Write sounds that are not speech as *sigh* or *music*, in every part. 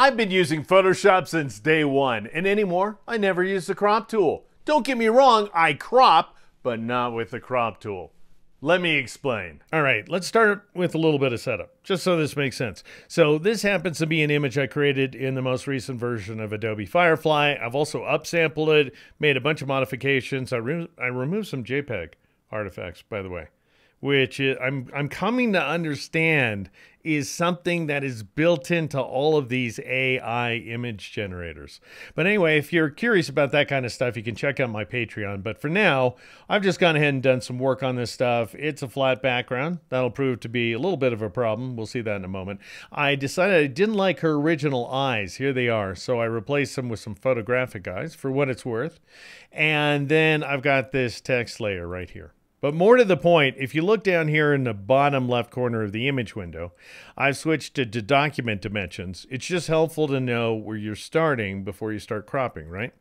I've been using Photoshop since day one, and anymore, I never use the crop tool. Don't get me wrong, I crop, but not with the crop tool. Let me explain. All right, let's start with a little bit of setup, just so this makes sense. So this happens to be an image I created in the most recent version of Adobe Firefly. I've also upsampled it, made a bunch of modifications. I, re I removed some JPEG artifacts, by the way which uh, I'm I'm coming to understand is something that is built into all of these AI image generators. But anyway, if you're curious about that kind of stuff, you can check out my Patreon. But for now, I've just gone ahead and done some work on this stuff. It's a flat background. That'll prove to be a little bit of a problem. We'll see that in a moment. I decided I didn't like her original eyes. Here they are. So I replaced them with some photographic eyes for what it's worth. And then I've got this text layer right here. But more to the point, if you look down here in the bottom left corner of the image window, I've switched to, to document dimensions. It's just helpful to know where you're starting before you start cropping, right?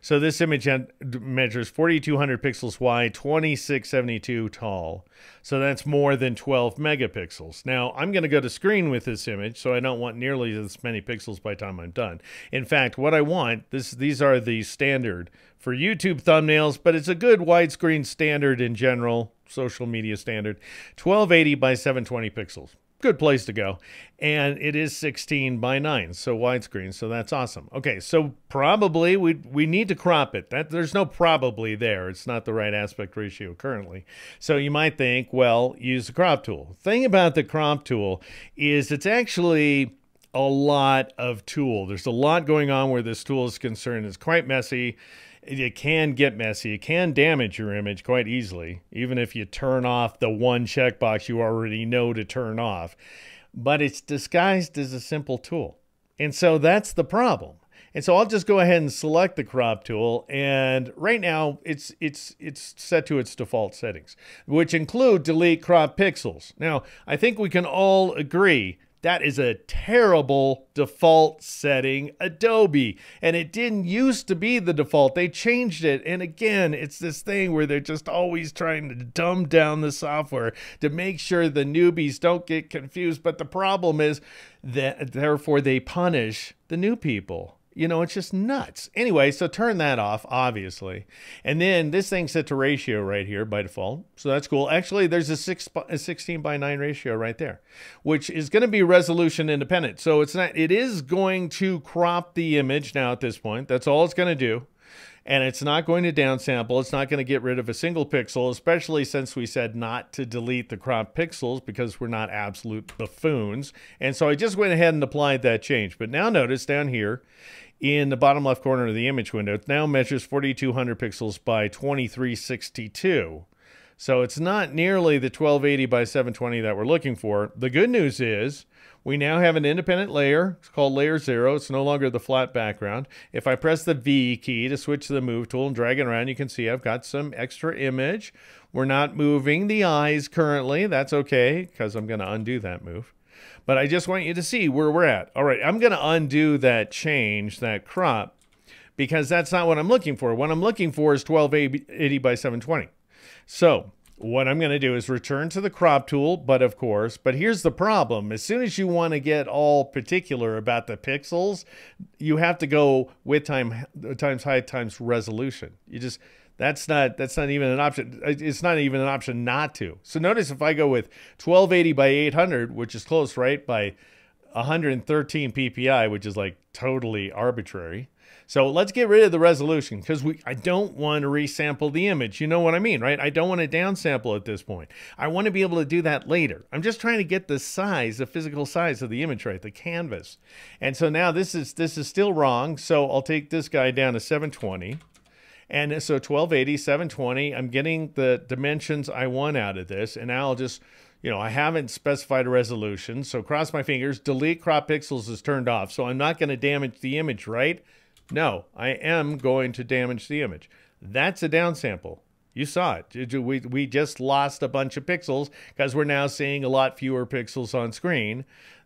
So this image measures 4,200 pixels wide, 2672 tall. So that's more than 12 megapixels. Now, I'm going to go to screen with this image, so I don't want nearly as many pixels by the time I'm done. In fact, what I want, this these are the standard for YouTube thumbnails, but it's a good widescreen standard in general, social media standard, 1280 by 720 pixels good place to go. And it is 16 by 9, so widescreen, so that's awesome. Okay, so probably we we need to crop it. That there's no probably there. It's not the right aspect ratio currently. So you might think, well, use the crop tool. Thing about the crop tool is it's actually a lot of tool. There's a lot going on where this tool is concerned. It's quite messy it can get messy. It can damage your image quite easily, even if you turn off the one checkbox you already know to turn off. But it's disguised as a simple tool. And so that's the problem. And so I'll just go ahead and select the crop tool. And right now it's it's it's set to its default settings, which include delete crop pixels. Now, I think we can all agree that is a terrible default setting, Adobe. And it didn't used to be the default. They changed it. And again, it's this thing where they're just always trying to dumb down the software to make sure the newbies don't get confused. But the problem is that therefore they punish the new people. You know, it's just nuts. Anyway, so turn that off, obviously. And then this thing set to ratio right here by default. So that's cool. Actually, there's a, six, a 16 by 9 ratio right there, which is going to be resolution independent. So it's not, it is going to crop the image now at this point. That's all it's going to do and it's not going to downsample. It's not going to get rid of a single pixel, especially since we said not to delete the crop pixels because we're not absolute buffoons. And so I just went ahead and applied that change. But now notice down here in the bottom left corner of the image window, it now measures 4200 pixels by 2362. So it's not nearly the 1280 by 720 that we're looking for. The good news is we now have an independent layer. It's called layer zero. It's no longer the flat background. If I press the V key to switch to the move tool and drag it around, you can see I've got some extra image. We're not moving the eyes currently. That's okay because I'm going to undo that move. But I just want you to see where we're at. All right, I'm going to undo that change, that crop, because that's not what I'm looking for. What I'm looking for is 1280 by 720. So what I'm going to do is return to the crop tool, but of course, but here's the problem. As soon as you want to get all particular about the pixels, you have to go with time times height times resolution. You just that's not that's not even an option. It's not even an option not to. So notice if I go with 1280 by 800, which is close, right, by 113 ppi, which is like totally arbitrary. So let's get rid of the resolution because we I don't want to resample the image. You know what I mean, right? I don't want to downsample at this point. I want to be able to do that later. I'm just trying to get the size, the physical size of the image right, the canvas. And so now this is this is still wrong. So I'll take this guy down to 720. And so 1280, 720, I'm getting the dimensions I want out of this. And now I'll just, you know, I haven't specified a resolution. So cross my fingers, delete crop pixels is turned off. So I'm not going to damage the image, right? No, I am going to damage the image. That's a downsample. You saw it. We, we just lost a bunch of pixels because we're now seeing a lot fewer pixels on screen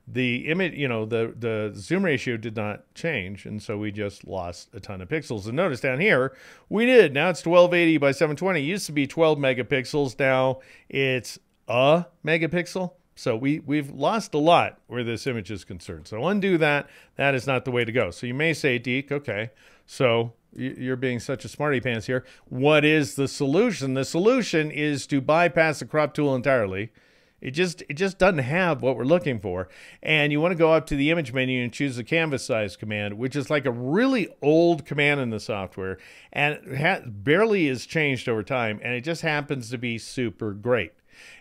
the image, you know, the, the zoom ratio did not change. And so we just lost a ton of pixels. And notice down here, we did. Now it's 1280 by 720. It used to be 12 megapixels. Now it's a megapixel. So we, we've lost a lot where this image is concerned. So undo that. That is not the way to go. So you may say, Deke, okay, so you're being such a smarty pants here. What is the solution? The solution is to bypass the crop tool entirely. It just it just doesn't have what we're looking for. And you want to go up to the image menu and choose the canvas size command, which is like a really old command in the software and barely is changed over time. And it just happens to be super great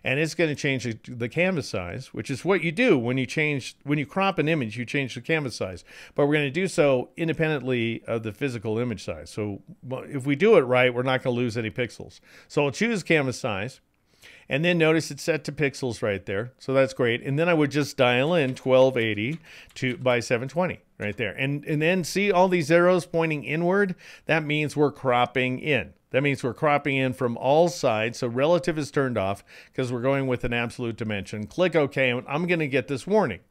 and it's going to change the canvas size, which is what you do when you change when you crop an image, you change the canvas size. But we're going to do so independently of the physical image size. So if we do it right, we're not going to lose any pixels. So I'll choose canvas size. And then notice it's set to pixels right there. So that's great. And then I would just dial in 1280 to by 720 right there. And, and then see all these arrows pointing inward? That means we're cropping in. That means we're cropping in from all sides. So relative is turned off because we're going with an absolute dimension. Click OK, and I'm going to get this warning.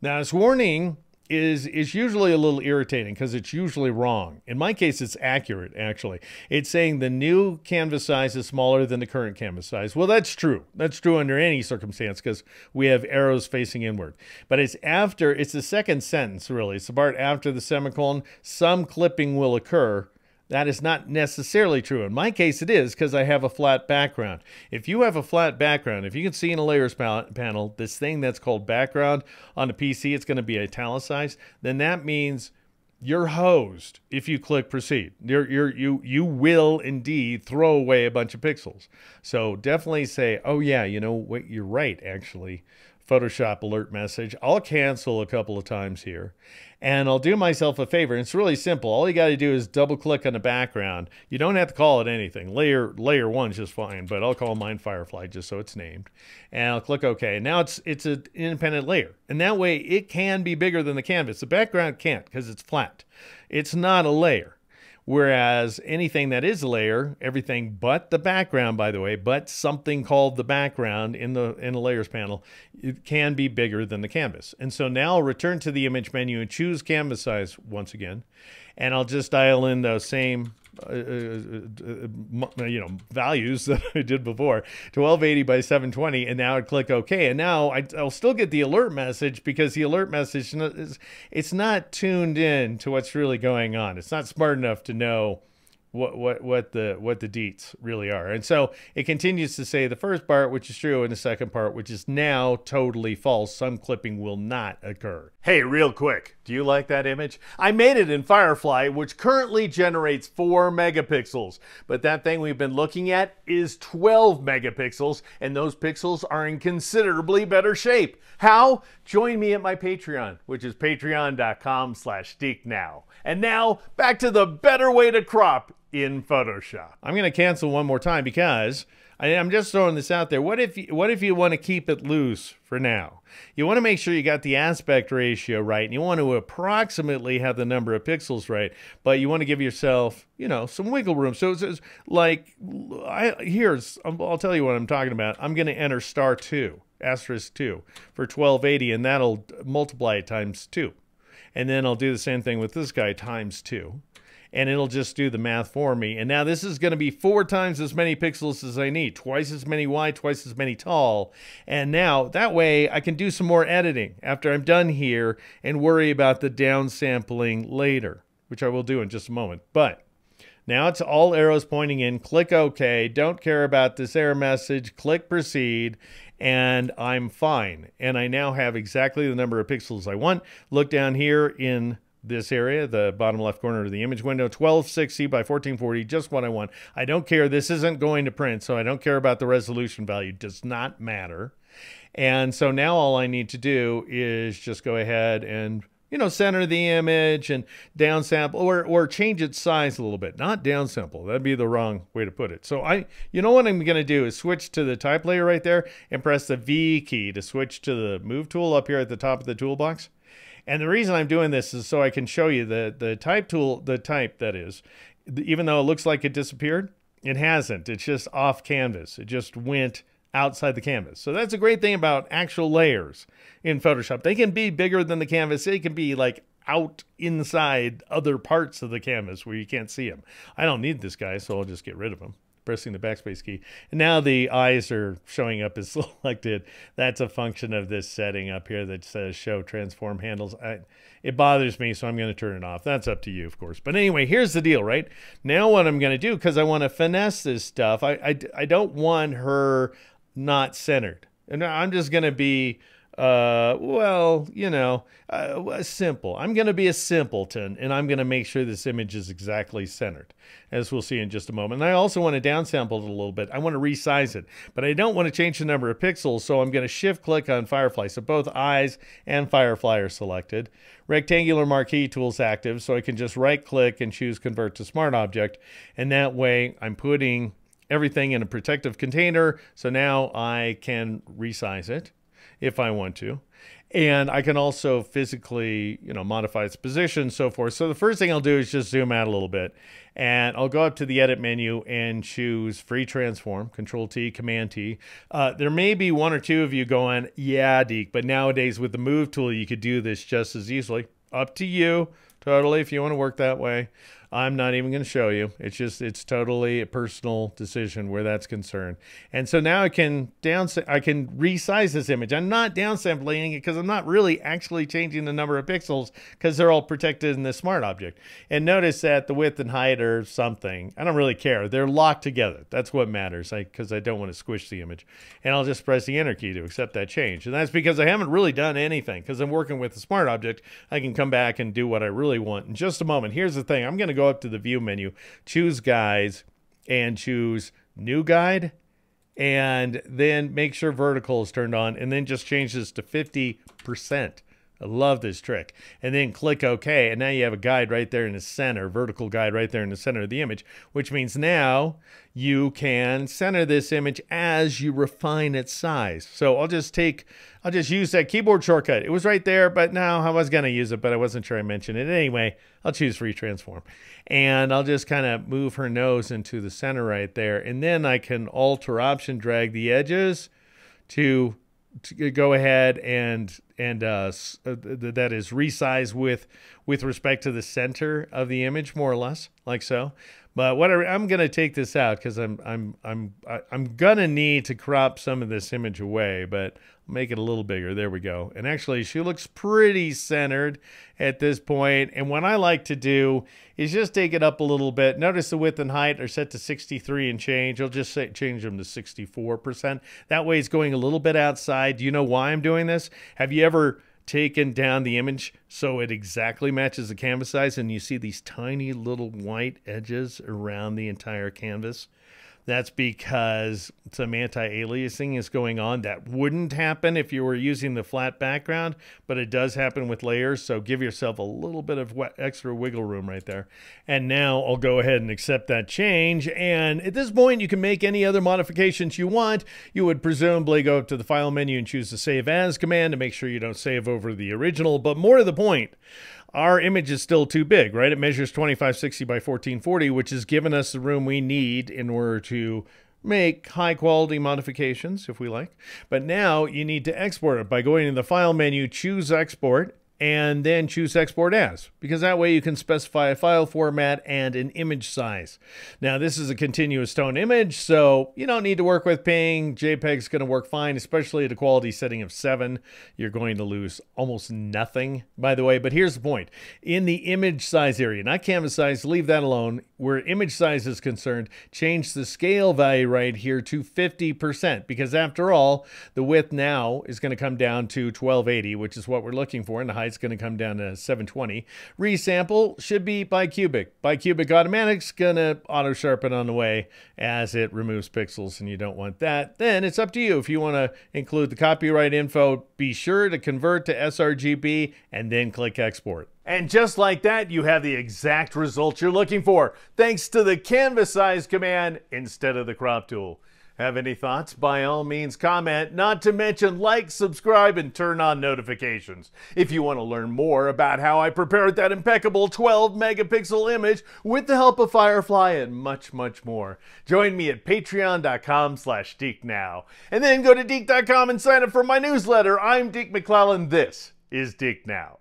Now, this warning is is usually a little irritating because it's usually wrong. In my case, it's accurate actually. It's saying the new canvas size is smaller than the current canvas size. Well, that's true. That's true under any circumstance because we have arrows facing inward. But it's after it's the second sentence really. It's the part after the semicolon. Some clipping will occur that is not necessarily true. In my case, it is because I have a flat background. If you have a flat background, if you can see in a layers panel, this thing that's called background on a PC, it's going to be italicized, then that means you're hosed if you click proceed. You're, you're, you, you will indeed throw away a bunch of pixels. So definitely say, oh yeah, you know what, you're right, actually. Photoshop alert message. I'll cancel a couple of times here and I'll do myself a favor. It's really simple. All you got to do is double click on the background. You don't have to call it anything. Layer layer one's just fine, but I'll call mine Firefly just so it's named. And I'll click OK. Now it's it's an independent layer. And that way it can be bigger than the canvas. The background can't because it's flat. It's not a layer. Whereas anything that is a layer, everything but the background, by the way, but something called the background in the in the layers panel, it can be bigger than the canvas. And so now I'll return to the image menu and choose canvas size once again. And I'll just dial in those same uh, uh, uh, you know values *laughs* that I did before. 1280 by 720 and now I'd click OK. And now I, will still get the alert message because the alert message is it's not tuned in to what's really going on. It's not smart enough to know what what what the what the deets really are. And so it continues to say the first part, which is true, and the second part, which is now totally false. Some clipping will not occur. Hey, real quick, do you like that image? I made it in Firefly, which currently generates 4 megapixels, but that thing we've been looking at is 12 megapixels, and those pixels are in considerably better shape. How? Join me at my Patreon, which is patreon.com slash now. And now, back to the better way to crop in Photoshop. I'm going to cancel one more time because I, am just throwing this out there. What if you, what if you want to keep it loose for now? You want to make sure you got the aspect ratio right, and you want to approximately have the number of pixels right, but you want to give yourself, you know, some wiggle room. So it's, it's like, I, here's, um, I'll tell you what I'm talking about. I'm going to enter star two, asterisk two, for 1280, and that'll multiply it times two. And then I'll do the same thing with this guy times two and it'll just do the math for me. And now this is going to be four times as many pixels as I need, twice as many wide, twice as many tall. And now that way I can do some more editing after I'm done here and worry about the downsampling later, which I will do in just a moment. But now it's all arrows pointing in. Click OK. Don't care about this error message. Click proceed and I'm fine. And I now have exactly the number of pixels I want. Look down here in this area, the bottom left corner of the image window, 1260 by 1440, just what I want. I don't care. This isn't going to print, so I don't care about the resolution value. Does not matter. And so now all I need to do is just go ahead and you know, center the image and downsample or or change its size a little bit. Not downsample. That'd be the wrong way to put it. So I you know what I'm going to do is switch to the type layer right there and press the V key to switch to the move tool up here at the top of the toolbox. And the reason I'm doing this is so I can show you the, the type tool, the type that is, even though it looks like it disappeared, it hasn't. It's just off canvas. It just went outside the canvas. So that's a great thing about actual layers in Photoshop. They can be bigger than the canvas. They can be like out inside other parts of the canvas where you can't see them. I don't need this guy, so I'll just get rid of him. Pressing the backspace key. And now the eyes are showing up as *laughs* selected. That's a function of this setting up here that says show transform handles. I, it bothers me, so I'm going to turn it off. That's up to you, of course. But anyway, here's the deal, right? Now what I'm going to do, because I want to finesse this stuff, I, I, I don't want her not centered. And I'm just going to be uh, well, you know, uh, simple. I'm going to be a simpleton and I'm going to make sure this image is exactly centered, as we'll see in just a moment. And I also want to downsample it a little bit. I want to resize it, but I don't want to change the number of pixels, so I'm going to shift click on Firefly. So both eyes and Firefly are selected. Rectangular marquee tool's active, so I can just right click and choose convert to smart object. And that way I'm putting everything in a protective container. So now I can resize it if I want to. And I can also physically, you know, modify its position, so forth. So the first thing I'll do is just zoom out a little bit. And I'll go up to the edit menu and choose free transform, control T, command T. Uh, there may be one or two of you going, yeah, Deke, but nowadays with the move tool, you could do this just as easily. Up to you, totally, if you want to work that way. I'm not even going to show you. It's just it's totally a personal decision where that's concerned. And so now I can down I can resize this image. I'm not downsampling it because I'm not really actually changing the number of pixels because they're all protected in the smart object. And notice that the width and height are something. I don't really care. They're locked together. That's what matters because I, I don't want to squish the image. And I'll just press the enter key to accept that change. And that's because I haven't really done anything because I'm working with the smart object. I can come back and do what I really want in just a moment. Here's the thing. I'm going to go up to the view menu, choose guides, and choose new guide, and then make sure vertical is turned on, and then just change this to 50%. I love this trick. And then click OK, and now you have a guide right there in the center, vertical guide right there in the center of the image, which means now you can center this image as you refine its size. So I'll just take, I'll just use that keyboard shortcut. It was right there, but now I was going to use it, but I wasn't sure I mentioned it. Anyway, I'll choose free transform. And I'll just kind of move her nose into the center right there. And then I can alter option drag the edges to to go ahead and and uh, uh that is resize with with respect to the center of the image more or less like so but whatever i'm going to take this out because i'm i'm i'm i'm going to need to crop some of this image away but make it a little bigger. There we go. And actually, she looks pretty centered at this point. And what I like to do is just take it up a little bit. Notice the width and height are set to 63 and change. I'll just say, change them to 64%. That way it's going a little bit outside. Do you know why I'm doing this? Have you ever taken down the image so it exactly matches the canvas size and you see these tiny little white edges around the entire canvas? That's because some anti-aliasing is going on. That wouldn't happen if you were using the flat background, but it does happen with layers. So give yourself a little bit of extra wiggle room right there. And now I'll go ahead and accept that change. And at this point, you can make any other modifications you want. You would presumably go up to the file menu and choose the save as command to make sure you don't save over the original. But more to the point, our image is still too big, right? It measures 2560 by 1440, which has given us the room we need in order to make high quality modifications if we like. But now you need to export it by going to the file menu, choose export, and then choose export as because that way you can specify a file format and an image size. Now this is a continuous tone image so you don't need to work with ping. JPEG's going to work fine especially at a quality setting of 7. You're going to lose almost nothing by the way but here's the point. In the image size area not canvas size leave that alone where image size is concerned change the scale value right here to 50% because after all the width now is going to come down to 1280 which is what we're looking for in the height it's going to come down to 720. Resample should be bicubic. Bicubic automatic's going to auto sharpen on the way as it removes pixels and you don't want that. Then it's up to you. If you want to include the copyright info, be sure to convert to sRGB and then click export. And just like that, you have the exact result you're looking for, thanks to the canvas size command instead of the crop tool. Have any thoughts? By all means, comment, not to mention like, subscribe, and turn on notifications. If you want to learn more about how I prepared that impeccable 12 megapixel image with the help of Firefly and much, much more, join me at patreon.com slash DekeNow. And then go to Deke.com and sign up for my newsletter. I'm Deke McClelland. This is Deke Now.